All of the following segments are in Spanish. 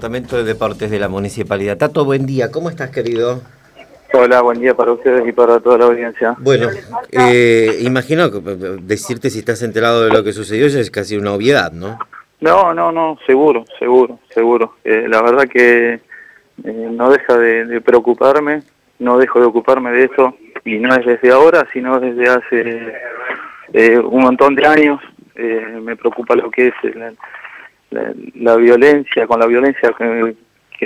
Departamento de Deportes de la Municipalidad. Tato, buen día. ¿Cómo estás, querido? Hola, buen día para ustedes y para toda la audiencia. Bueno, eh, imagino que eh, decirte si estás enterado de lo que sucedió ya es casi una obviedad, ¿no? No, no, no, seguro, seguro, seguro. Eh, la verdad que no deja de, preocuparme, no dejo de ocuparme de eso, y no es desde ahora, sino desde hace un montón de años. me preocupa lo que es la, violencia, con la violencia que,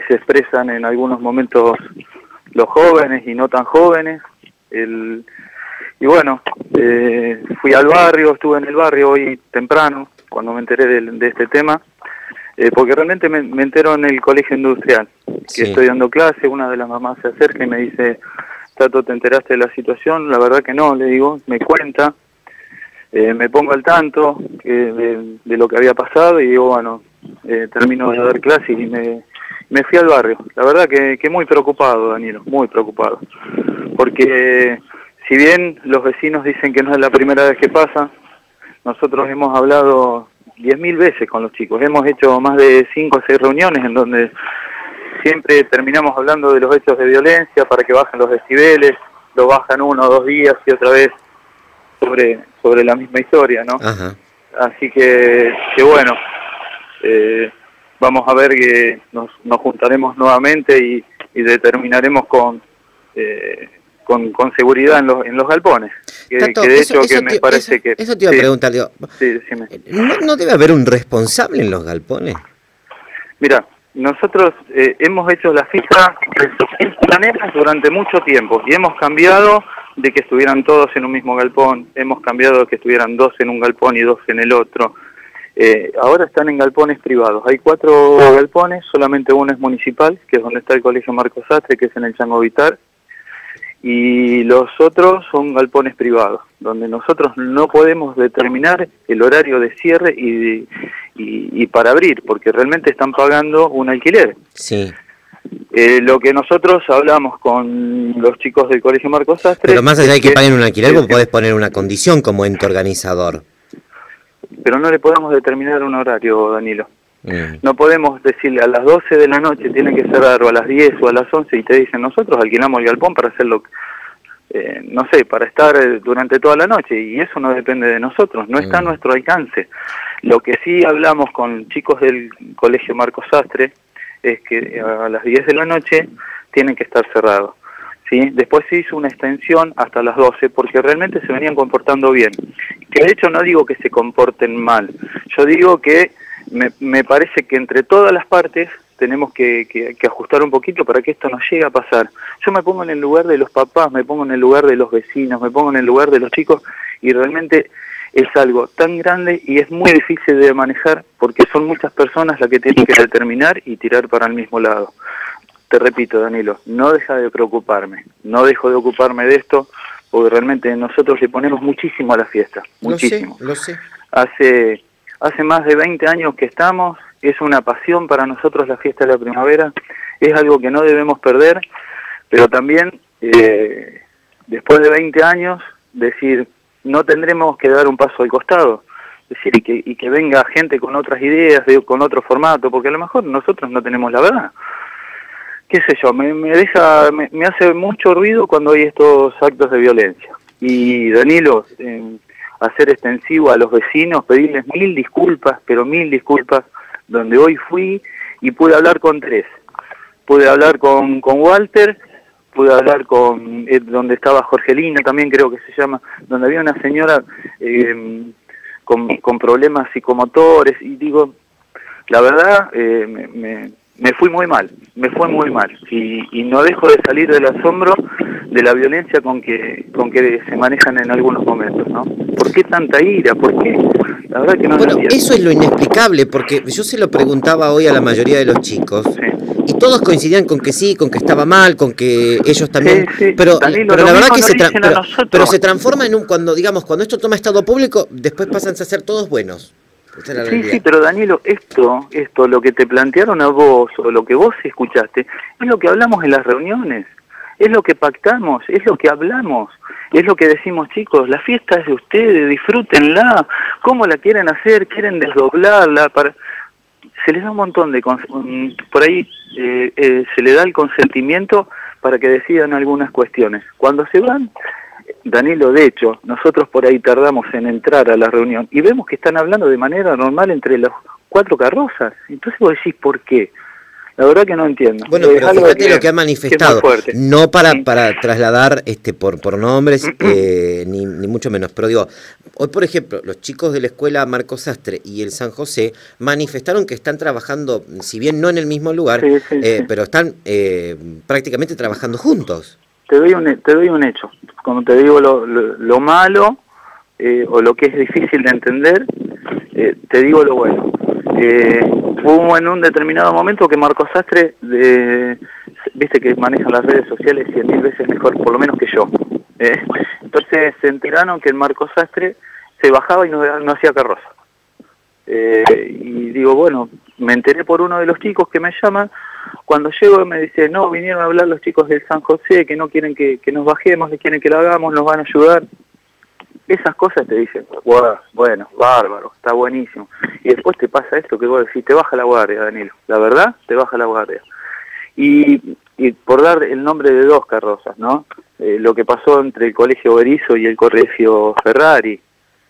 se expresan en algunos momentos los jóvenes y no tan jóvenes. El, y bueno, eh, fui al barrio, estuve en el barrio hoy temprano, cuando me enteré de, este tema, eh, porque realmente me, entero en el colegio industrial, que estoy dando clase, una de las mamás se acerca y me dice, Tato, ¿te enteraste de la situación? La verdad que no, le digo, me cuenta, eh, me pongo al tanto de, lo que había pasado y digo, bueno, eh, termino de dar clases y me, me fui al barrio. La verdad que, que muy preocupado, Danilo, muy preocupado. Porque si bien los vecinos dicen que no es la primera vez que pasa, nosotros hemos hablado diez mil veces con los chicos. Hemos hecho más de cinco o seis reuniones en donde siempre terminamos hablando de los hechos de violencia para que bajen los decibeles, lo bajan uno o dos días y otra vez sobre, sobre la misma historia, ¿no? Así que, que bueno, eh, vamos a ver que nos, nos juntaremos nuevamente y, determinaremos con, eh, con, con seguridad en los, en los galpones. Que, de hecho que me parece que... Eso te iba a preguntar, sí, ¿no, debe haber un responsable en los galpones? Mira, nosotros eh, hemos hecho la fiesta de maneras durante mucho tiempo y hemos cambiado de que estuvieran todos en un mismo galpón, hemos cambiado de que estuvieran dos en un galpón y dos en el otro. Eh, ahora están en galpones privados. Hay cuatro galpones, solamente uno es municipal, que es donde está el Colegio Marcos Sastre, que es en el Chango Vitar, y los otros son galpones privados, donde nosotros no podemos determinar el horario de cierre y, y para abrir, porque realmente están pagando un alquiler. Sí. Eh, lo que nosotros hablamos con los chicos del Colegio Marcos Sastre... Pero más allá de que, paguen un alquiler, vos podés poner una condición como ente organizador. Pero no le podemos determinar un horario, Danilo. Mm. No podemos decirle a las 12 de la noche tiene que cerrar o a las 10 o a las 11 y te dicen nosotros alquilamos el galpón para hacerlo, eh, no sé, para estar eh, durante toda la noche y eso no depende de nosotros, no está a mm. nuestro alcance. Lo que sí hablamos con chicos del Colegio Marcos Sastre es que a las 10 de la noche tienen que estar cerrados. ¿sí? Después se hizo una extensión hasta las 12 porque realmente se venían comportando bien. Que de hecho no digo que se comporten mal, yo digo que me, me parece que entre todas las partes tenemos que, que, que, ajustar un poquito para que esto no llegue a pasar. Yo me pongo en el lugar de los papás, me pongo en el lugar de los vecinos, me pongo en el lugar de los chicos y realmente es algo tan grande y es muy difícil de manejar porque son muchas personas las que tienen que determinar y tirar para el mismo lado. Te repito, Danilo, no deja de preocuparme, no dejo de ocuparme de esto porque realmente nosotros le ponemos muchísimo a la fiesta, muchísimo. Lo sé, Hace, hace más de 20 años que estamos, es una pasión para nosotros la fiesta de la primavera, es algo que no debemos perder, pero también eh, después de 20 años decir no tendremos que dar un paso al costado. Es decir, y que, y que venga gente con otras ideas, con otro formato, porque a lo mejor nosotros no tenemos la verdad. Qué sé yo, me, me deja, me, hace mucho ruido cuando hay estos actos de violencia. Y Danilo, hacer extensivo a los vecinos, pedirles mil disculpas, pero mil disculpas, donde hoy fui y pude hablar con tres. Pude hablar con, con Walter, pude hablar con eh, donde estaba Jorgelina también creo que se llama donde había una señora eh, con, con, problemas psicomotores y digo la verdad eh, me, me, fui muy mal me fue muy mal y, y, no dejo de salir del asombro de la violencia con que con que se manejan en algunos momentos no ¿por qué tanta ira? ¿por qué? la verdad que no bueno eso es lo inexplicable porque yo se lo preguntaba hoy a la mayoría de los chicos y todos coincidían con que sí, con que estaba mal, con que ellos también. Pero, pero la verdad que se, pero, se transforma en un cuando digamos cuando esto toma estado público, después pasan a ser todos buenos. sí, sí, pero Danilo, esto, esto, lo que te plantearon a vos o lo que vos escuchaste, es lo que hablamos en las reuniones, es lo que pactamos, es lo que hablamos, es lo que decimos chicos, la fiesta es de ustedes, disfrútenla, ¿cómo la quieren hacer? ¿Quieren desdoblarla? Para se les da un montón de... Por ahí eh, eh, se le da el consentimiento para que decidan algunas cuestiones. Cuando se van, Danilo, de hecho, nosotros por ahí tardamos en entrar a la reunión y vemos que están hablando de manera normal entre las cuatro carrozas. Entonces vos decís, ¿por qué? La verdad que no entiendo. Bueno, pero fíjate lo que ha manifestado, no para, para trasladar este por, por nombres, eh, ni, ni, mucho menos, pero digo, hoy por ejemplo, los chicos de la escuela Marcos Sastre y el San José manifestaron que están trabajando, si bien no en el mismo lugar, eh, pero están eh, prácticamente trabajando juntos. Te doy un, te doy un hecho, como te digo lo, lo, malo o lo que es difícil de entender, te digo lo bueno. Eh, hubo en un determinado momento que Marcos Sastre, de, viste que manejan las redes sociales cien mil veces mejor, por lo menos que yo. ¿eh? Entonces se enteraron que el Marcos Sastre se bajaba y no, hacía carroza. Eh, y digo, bueno, me enteré por uno de los chicos que me llaman. Cuando llego me dice, no, vinieron a hablar los chicos del San José, que no quieren que, que nos bajemos, que quieren que lo hagamos, nos van a ayudar esas cosas te dicen, bueno, bárbaro, está buenísimo. Y después te pasa esto que vos decís, te baja la guardia, Danilo. La verdad, te baja la guardia. Y, y por dar el nombre de dos carrozas, ¿no? Eh, lo que pasó entre el Colegio Berizo y el Colegio Ferrari,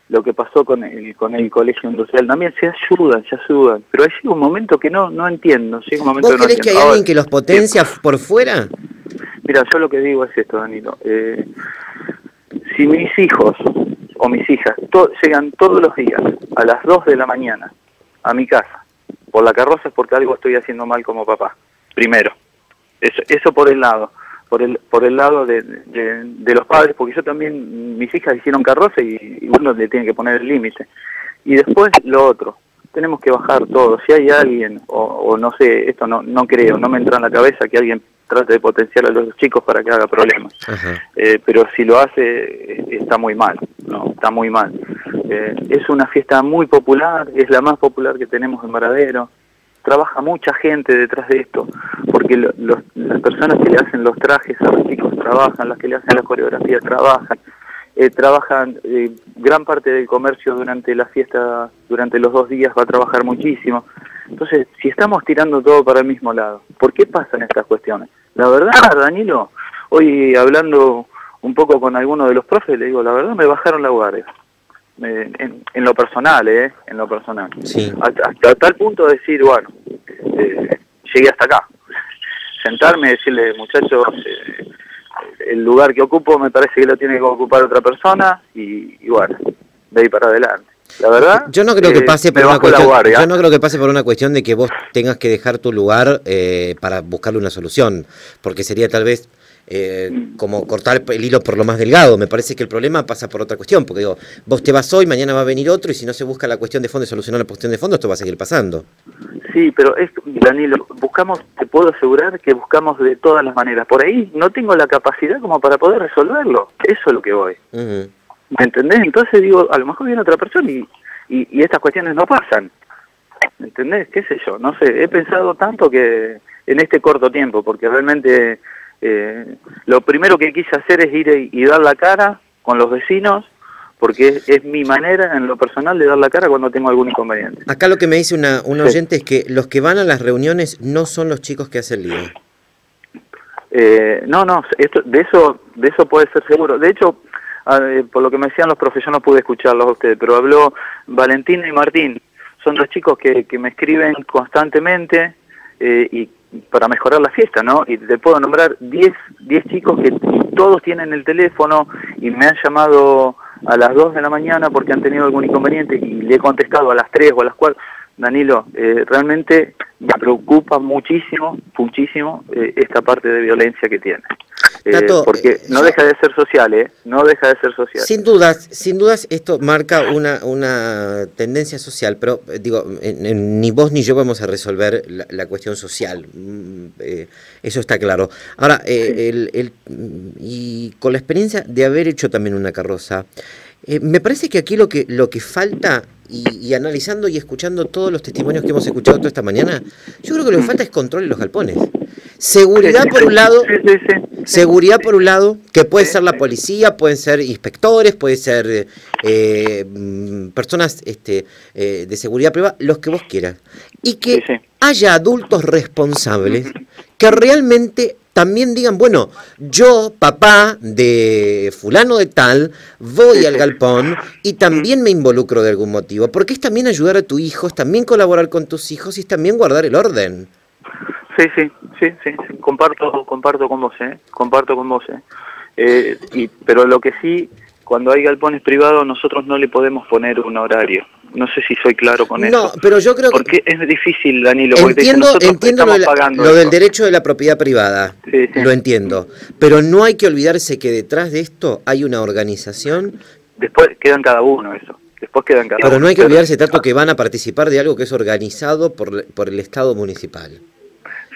lo que pasó con el, con el Colegio Industrial, también se ayudan, se ayudan. Pero llega un momento que no no entiendo. Llega un momento ¿Vos crees que, hay alguien que los potencia por fuera? Mira, yo lo que digo es esto, Danilo. Eh, si mis hijos o mis hijas llegan todos los días a las 2 de la mañana a mi casa por la carroza es porque algo estoy haciendo mal como papá, primero. Eso, eso por el lado, por el, por el lado de, de, los padres, porque yo también, mis hijas hicieron carroza y, uno le tiene que poner el límite. Y después lo otro, tenemos que bajar todo. Si hay alguien, o, o, no sé, esto no, no creo, no me entra en la cabeza que alguien trate de potenciar a los chicos para que haga problemas. Eh, pero si lo hace, está muy mal, ¿no? Está muy mal. Eh, es una fiesta muy popular, es la más popular que tenemos en Varadero. Trabaja mucha gente detrás de esto, porque las personas que le hacen los trajes a los chicos trabajan, las que le hacen la coreografía trabajan, trabajan gran parte del comercio durante la fiesta, durante los dos días va a trabajar muchísimo. Entonces, si estamos tirando todo para el mismo lado, ¿por qué pasan estas cuestiones? La verdad, Danilo, hoy hablando un poco con alguno de los profes, le digo, la verdad me bajaron la guardia. en, lo personal, ¿eh? En lo personal. Sí. Hasta, tal punto de decir, bueno, eh, llegué hasta acá. Sentarme y decirle, muchachos, eh, el lugar que ocupo me parece que lo tiene que ocupar otra persona y, y bueno, de ahí para adelante. La verdad, yo no creo que pase por una cuestión, yo no creo que pase por una cuestión de que vos tengas que dejar tu lugar eh, para buscarle una solución, porque sería tal vez eh, como cortar el hilo por lo más delgado. Me parece que el problema pasa por otra cuestión, porque digo, vos te vas hoy, mañana va a venir otro, y si no se busca la cuestión de fondo y solucionar la cuestión de fondo, esto va a seguir pasando. Sí, pero es, Danilo, buscamos, te puedo asegurar que buscamos de todas las maneras. Por ahí no tengo la capacidad como para poder resolverlo. Eso es lo que voy. ¿Me entendés? Entonces digo, a lo mejor viene otra persona y, y, estas cuestiones no pasan. ¿Me entendés? ¿Qué sé yo? No sé, he pensado tanto que en este corto tiempo, porque realmente eh, lo primero que quise hacer es ir y, dar la cara con los vecinos, porque es, mi manera en lo personal de dar la cara cuando tengo algún inconveniente. Acá lo que me dice una, un oyente es que los que van a las reuniones no son los chicos que hacen lío. Eh, no, no, esto, de eso de eso puede ser seguro. De hecho, eh, por lo que me decían los profes, yo no pude escucharlos a ustedes, pero habló Valentina y Martín. Son dos chicos que, que me escriben constantemente eh, y para mejorar la fiesta, ¿no? Y te puedo nombrar 10 diez chicos que todos tienen el teléfono y me han llamado a las 2 de la mañana porque han tenido algún inconveniente y le he contestado a las 3 o a las 4. Danilo, eh, realmente me preocupa muchísimo, muchísimo eh, esta parte de violencia que tiene. Eh, porque no deja de ser social, ¿eh? No deja de ser social. Sin dudas, sin dudas esto marca una, una tendencia social, pero digo, ni vos ni yo vamos a resolver la, cuestión social, mm, eso está claro. Ahora, el, el, y con la experiencia de haber hecho también una carroza, me parece que aquí lo que, lo que falta y, analizando y escuchando todos los testimonios que hemos escuchado toda esta mañana, yo creo que lo que falta es control en los galpones. seguridad por un lado, seguridad por un lado, que puede ser la policía, pueden ser inspectores, puede ser eh, mm, personas este, eh, de seguridad privada, los que vos quieras. Y que haya adultos responsables que realmente también digan, bueno, yo, papá de fulano de tal, voy al galpón y también me involucro de algún motivo, porque es también ayudar a tu hijo, es también colaborar con tus hijos y es también guardar el orden. Sí, sí, sí, sí, comparto, comparto con vos, ¿eh? comparto con vos, ¿eh? eh y, pero lo que sí, cuando hay galpones privados, nosotros no le podemos poner un horario. No sé si soy claro con eso. No, pero yo creo porque que... es difícil, Danilo. Entiendo, entiendo lo, del derecho de la propiedad privada. Lo entiendo. Pero no hay que olvidarse que detrás de esto hay una organización... Después quedan cada uno eso. Después quedan cada Pero no hay que olvidarse tanto que van a participar de algo que es organizado por, por el Estado municipal.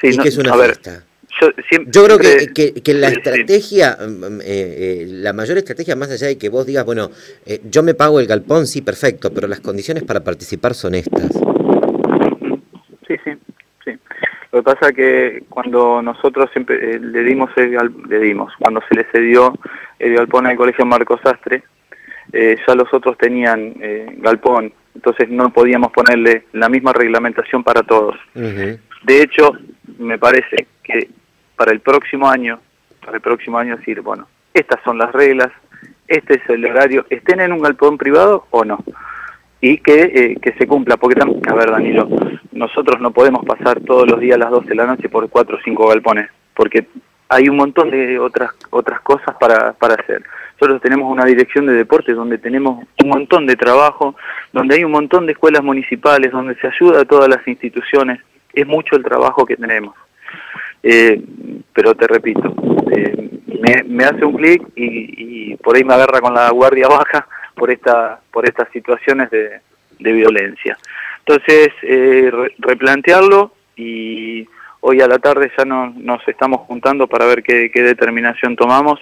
Sí, y que es una fiesta. Yo, creo que, que, la estrategia, mm, eh, eh, la mayor estrategia, más allá de que vos digas, bueno, eh, yo me pago el galpón, sí, perfecto, pero las condiciones para participar son estas. Sí, sí, sí. Lo que pasa es que cuando nosotros siempre le dimos, el, le dimos, cuando se le cedió el galpón al Colegio Marcos Sastre, ya los otros tenían galpón, entonces no podíamos ponerle la misma reglamentación para todos. De hecho, me parece que para el próximo año, para el próximo año decir, bueno, estas son las reglas, este es el horario, estén en un galpón privado o no, y que, eh, que se cumpla, porque también, a ver Danilo, nosotros no podemos pasar todos los días a las 12 de la noche por cuatro o cinco galpones, porque hay un montón de otras otras cosas para, para hacer. Nosotros tenemos una dirección de deportes donde tenemos un montón de trabajo, donde hay un montón de escuelas municipales, donde se ayuda a todas las instituciones. Es mucho el trabajo que tenemos. Eh, pero te repito, eh, me, hace un clic y, por ahí me agarra con la guardia baja por esta por estas situaciones de, violencia. Entonces, eh, replantearlo y hoy a la tarde ya no, nos estamos juntando para ver qué, qué determinación tomamos,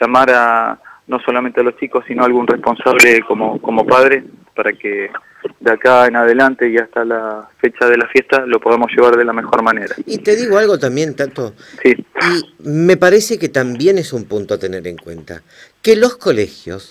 llamar a no solamente a los chicos, sino a algún responsable como, como padre para que de acá en adelante y hasta la fecha de la fiesta lo podamos llevar de la mejor manera. Y te digo algo también, Tato. Sí. Y me parece que también es un punto a tener en cuenta, que los colegios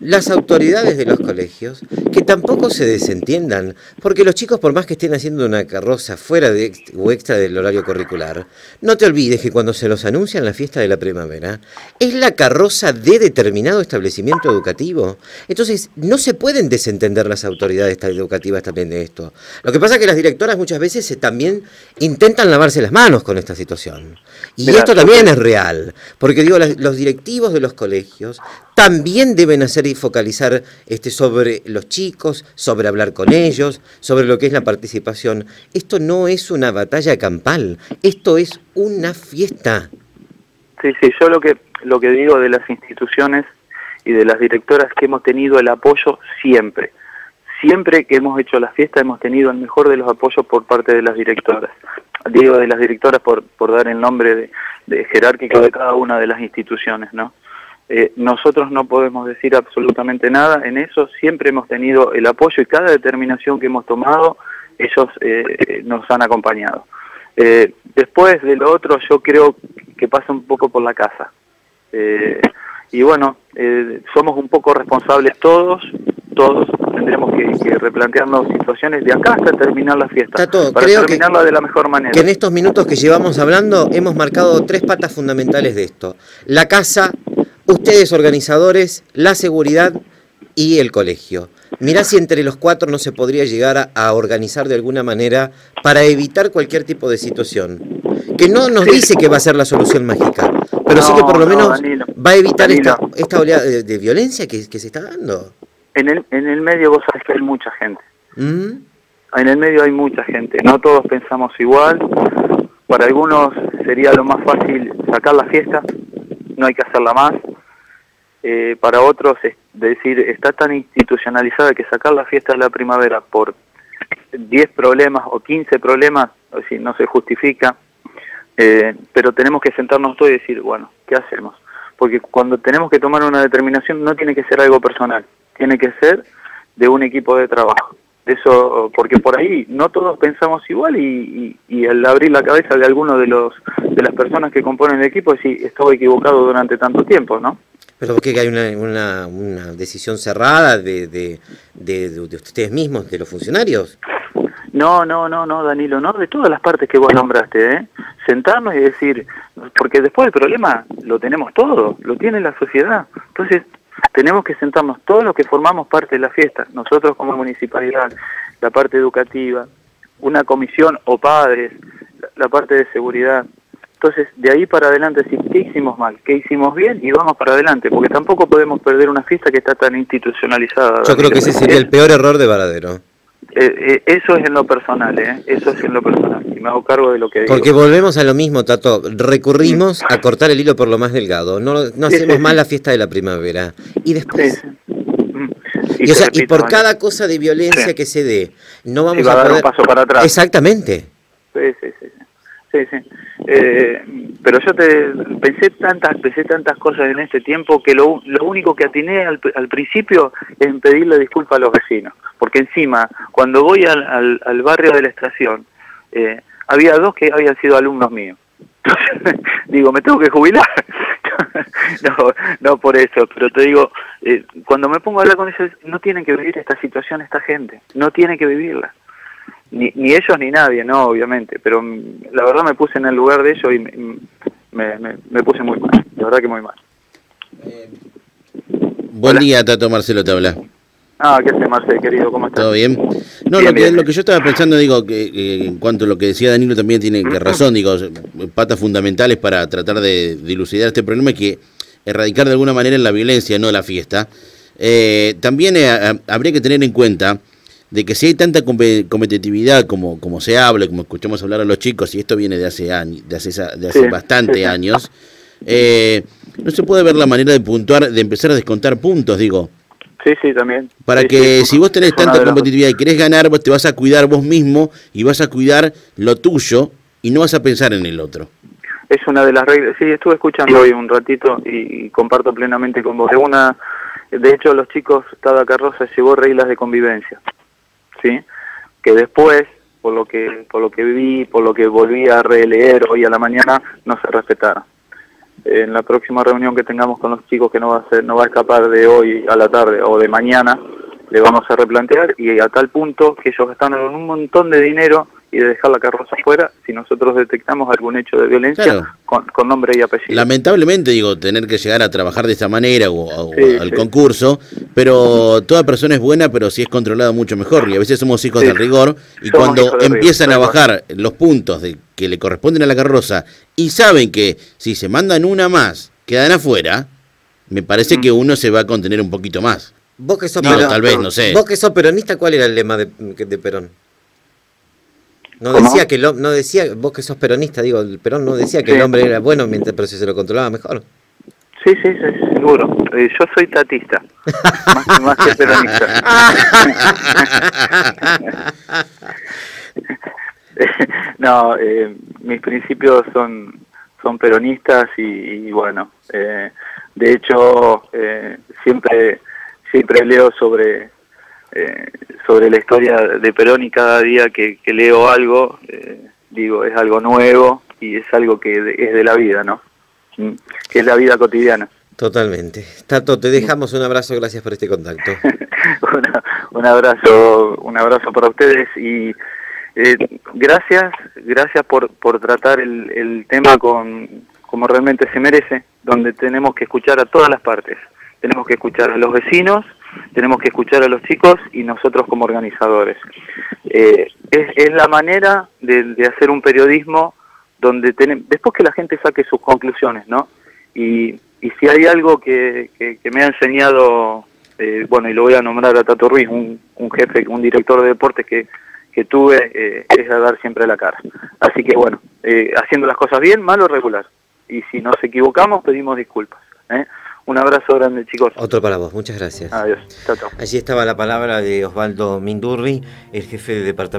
las autoridades de los colegios que tampoco se desentiendan, porque los chicos por más que estén haciendo una carroza fuera de, o extra del horario curricular, no te olvides que cuando se los anuncia en la fiesta de la primavera, es la carroza de determinado establecimiento educativo. Entonces, no se pueden desentender las autoridades educativas también de esto. Lo que pasa es que las directoras muchas veces también intentan lavarse las manos con esta situación. Y esto también es real, porque digo, los directivos de los colegios también deben hacer y focalizar este, sobre los chicos, sobre hablar con ellos, sobre lo que es la participación. Esto no es una batalla campal, esto es una fiesta. Sí, sí, yo lo que, lo que digo de las instituciones y de las directoras que hemos tenido el apoyo siempre. Siempre que hemos hecho la fiesta hemos tenido el mejor de los apoyos por parte de las directoras. Digo de las directoras por, por dar el nombre de, de jerárquico de cada una de las instituciones, ¿no? Eh, nosotros no podemos decir absolutamente nada en eso, siempre hemos tenido el apoyo y cada determinación que hemos tomado, ellos eh, nos han acompañado. Eh, después de lo otro, yo creo que pasa un poco por la casa. y bueno, somos un poco responsables todos, todos tendremos que, replantearnos situaciones de acá hasta terminar la fiesta, para terminarla de la mejor manera. Que en estos minutos que llevamos hablando hemos marcado tres patas fundamentales de esto. La casa, ustedes organizadores, la seguridad y el colegio. Mirá si entre los cuatro no se podría llegar a, organizar de alguna manera para evitar cualquier tipo de situación. Que no nos dice que va a ser la solución mágica, pero sí que por lo menos va a evitar esta, esta, oleada de, violencia que, se está dando. En el, en el medio vos sabés que hay mucha gente. ¿Mm? En el medio hay mucha gente, no todos pensamos igual. Para algunos sería lo más fácil sacar la fiesta, no hay que hacerla más eh, para otros es decir, está tan institucionalizada que sacar la fiesta de la primavera por 10 problemas o 15 problemas, si no se justifica, eh, pero tenemos que sentarnos todos y decir, bueno, ¿qué hacemos? Porque cuando tenemos que tomar una determinación no tiene que ser algo personal, tiene que ser de un equipo de trabajo. eso, porque por ahí no todos pensamos igual y, y, al abrir la cabeza de alguno de los de las personas que componen el equipo, sí, estuve equivocado durante tanto tiempo, ¿no? Pero que hay una, una, decisión cerrada de, de, de, ustedes mismos, de los funcionarios. No, no, no, no, Danilo, no, de todas las partes que vos nombraste, ¿eh? Sentarnos y decir, porque después el problema lo tenemos todo, lo tiene la sociedad. Entonces, tenemos que sentarnos todos los que formamos parte de la fiesta, nosotros como municipalidad, la parte educativa, una comisión o padres, la parte de seguridad, entonces, de ahí para adelante, decir qué hicimos mal, qué hicimos bien y vamos para adelante, porque tampoco podemos perder una fiesta que está tan institucionalizada. Yo creo que ese sería el peor error de Varadero. Eh, eh, eso es en lo personal, ¿eh? Eso es en lo personal. Y me hago cargo de lo que digo. Porque volvemos a lo mismo, Tato. Recurrimos a cortar el hilo por lo más delgado. No, no hacemos más la fiesta de la primavera. Y después... Mm. Y, o sea, y por cada cosa de violencia que se dé, no vamos a, a dar un paso para atrás. Exactamente. Sí, sí, sí. Sí, sí. Eh, pero yo te pensé tantas, pensé tantas cosas en este tiempo que lo, lo único que atiné al, al, principio es pedirle disculpas a los vecinos. Porque encima, cuando voy al, al, barrio de la estación, eh, había dos que habían sido alumnos míos. digo, me tengo que jubilar. no, no por eso, pero te digo, eh, cuando me pongo a hablar con ellos, no tienen que vivir esta situación esta gente, no tienen que vivirla ni, ni ellos ni nadie, no, obviamente, pero la verdad me puse en el lugar de ellos y me, me, puse muy mal, la verdad que muy mal. buen día, Tato Marcelo te habla. Ah, ¿qué hace Marcelo, querido? ¿Cómo estás? ¿Todo bien? No, lo, que, lo que yo estaba pensando, digo, que en cuanto a lo que decía Danilo también tiene razón, digo, patas fundamentales para tratar de dilucidar este problema es que erradicar de alguna manera la violencia, no la fiesta. Eh, también eh, habría que tener en cuenta de que si hay tanta competitividad como, como se habla, como escuchamos hablar a los chicos, y esto viene de hace años, de hace, de hace bastante años, eh, no se puede ver la manera de puntuar, de empezar a descontar puntos, digo. Sí, sí, también. Para que si vos tenés tanta competitividad y querés ganar, vos te vas a cuidar vos mismo y vas a cuidar lo tuyo y no vas a pensar en el otro. Es una de las reglas. Sí, estuve escuchando hoy un ratito y comparto plenamente con vos. De, una, de hecho, los chicos, cada carroza llevó reglas de convivencia. ¿Sí? que después, por lo que, por lo que vi, por lo que volví a releer hoy a la mañana, no se respetara. En la próxima reunión que tengamos con los chicos, que no va a ser, no va a escapar de hoy a la tarde o de mañana, le vamos a replantear y a tal punto que ellos están en un montón de dinero y de dejar la carroza afuera si nosotros detectamos algún hecho de violencia con, nombre y apellido. Lamentablemente, digo, tener que llegar a trabajar de esta manera o, al concurso, pero toda persona es buena, pero si es controlada mucho mejor. Y a veces somos hijos del rigor y cuando empiezan a bajar los puntos de que le corresponden a la carroza y saben que si se mandan una más, quedan afuera, me parece mm. que uno se va a contener un poquito más. Vos que sos, tal vez, no sé. Vos que sos peronista, ¿cuál era el lema de, de Perón? No decía que lo, no decía, vos que sos peronista, digo, el Perón no decía que el hombre era bueno mientras pero si se lo controlaba mejor. Sí, sí, sí seguro. Eh, yo soy tatista, más, que peronista. no, eh, mis principios son son peronistas y, bueno, eh, de hecho siempre siempre leo sobre eh, sobre la historia de Perón y cada día que, leo algo, eh, digo, es algo nuevo y es algo que es de la vida, ¿no? Mm, que es la vida cotidiana. Totalmente. Tato, te dejamos un abrazo, gracias por este contacto. un abrazo, un abrazo para ustedes y eh, gracias, gracias por, por tratar el, el tema con como realmente se merece, donde tenemos que escuchar a todas las partes. Tenemos que escuchar a los vecinos, tenemos que escuchar a los chicos y nosotros como organizadores. Eh, es, la manera de, hacer un periodismo donde tenemos, después que la gente saque sus conclusiones, ¿no? Y, y si hay algo que, que, me ha enseñado, eh, bueno, y lo voy a nombrar a Tato Ruiz, un, un jefe, un director de deportes que, que tuve, eh, es a dar siempre la cara. Así que bueno, haciendo las cosas bien, mal o regular. Y si nos equivocamos, pedimos disculpas. ¿eh? Un abrazo grande, chicos. Otro para vos, muchas gracias. Adiós. Chao, chao. Allí estaba la palabra de Osvaldo Mindurri, el jefe de departamento.